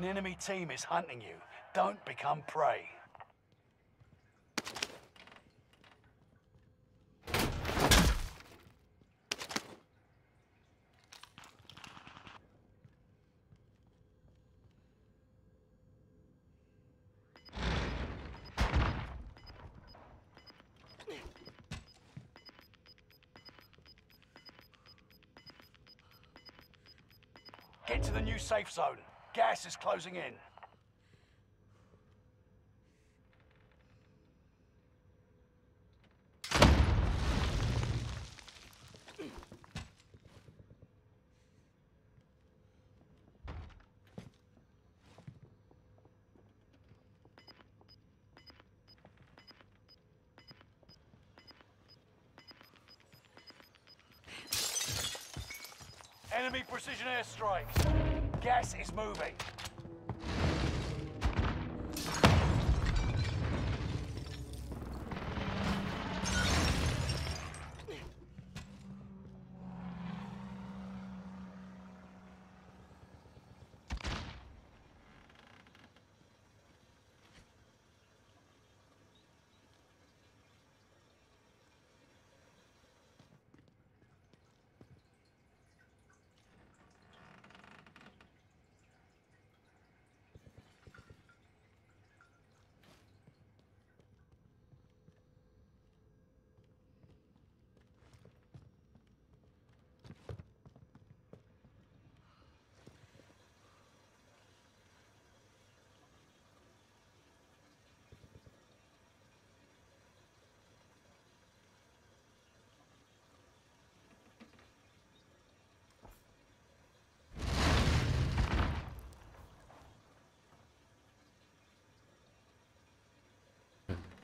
An enemy team is hunting you. Don't become prey. Get to the new safe zone. Gas is closing in. Enemy precision airstrikes. Gas is moving.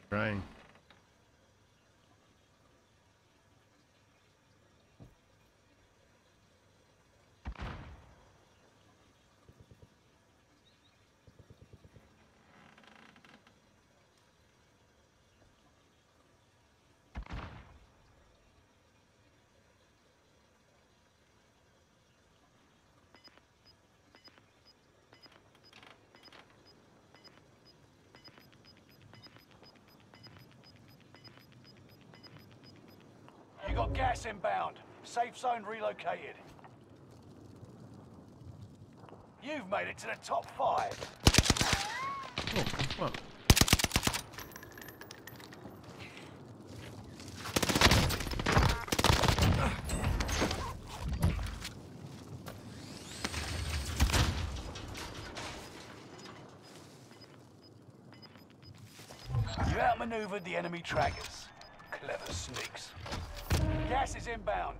Trying. You got gas inbound. Safe zone relocated. You've made it to the top five. Oh, fuck. You outmaneuvered the enemy trackers. Clever sneaks. Gas is inbound.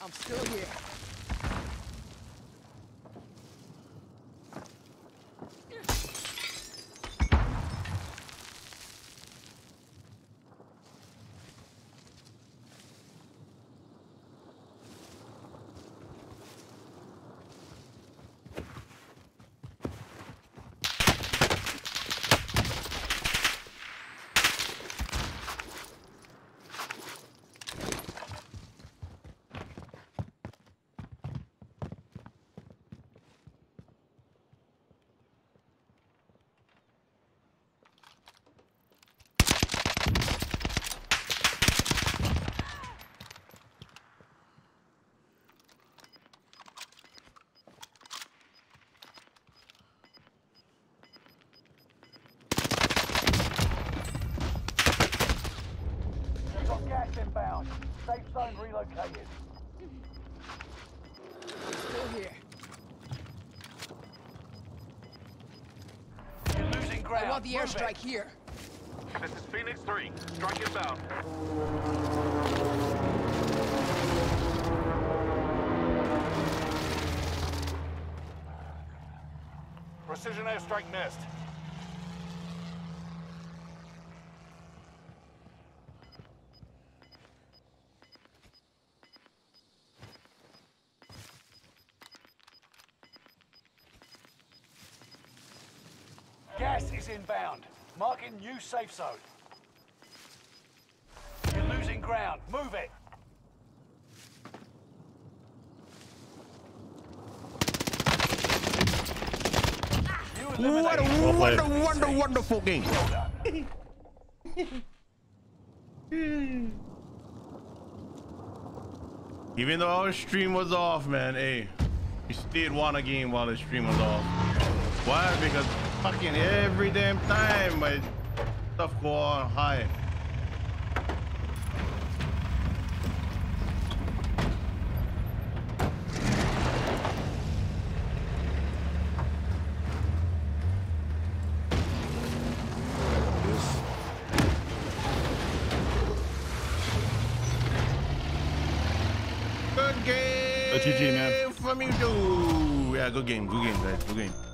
I'm still here. You got gas inbound. Safe zone relocated. Still here. You're losing ground. I want the airstrike here. This is Phoenix 3. Strike inbound. Precision airstrike missed. Gas is inbound. Marking new safe zone. You're losing ground. Move it. What a eliminated wonder, wonder, wonder, wonderful game. Even though our stream was off, man, hey, we still won a game while the stream was off. Why? Because fucking every damn time my stuff go on high. Good game. GG, man. From you too. Yeah, good game. Good game, guys. Good game.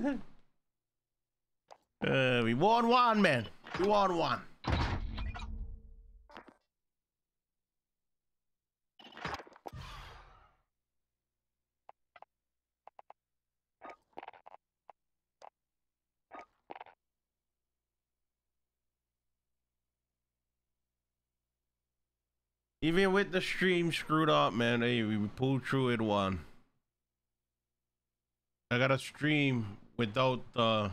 uh, we won one, man. We won one. Even with the stream screwed up, man, hey, we pulled through it one. I got a stream without uh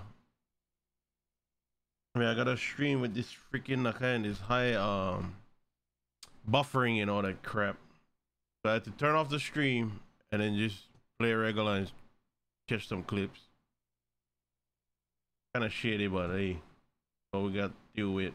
I mean I got a stream with this freaking uh, kind this high um buffering and all that crap. So I had to turn off the stream and then just play regular and catch some clips. Kinda shitty, but hey, what we got to deal with.